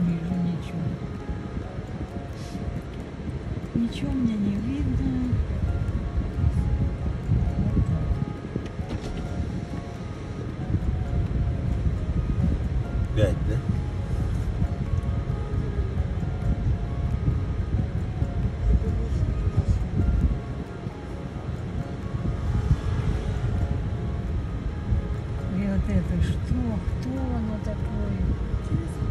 вижу ничего. Ничего мне не видно. Пять, да? И вот это что? Кто оно такое?